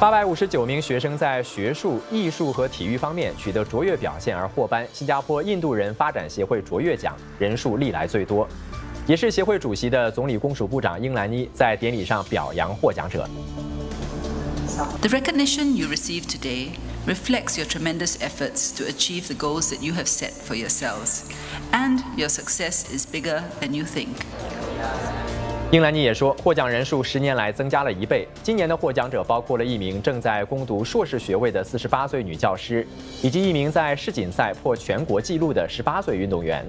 八百五十九名学生在学术、艺术和体育方面取得卓越表现而获颁新加坡印度人发展协会卓越奖，人数历来最多。也是协会主席的总理公署部长英兰妮在典礼上表扬获奖者。The recognition you receive today reflects your tremendous efforts to achieve the goals that you have set for yourselves, and your success is bigger than you think. 英兰尼也说，获奖人数十年来增加了一倍。今年的获奖者包括了一名正在攻读硕士学位的四十八岁女教师，以及一名在世锦赛破全国纪录的十八岁运动员。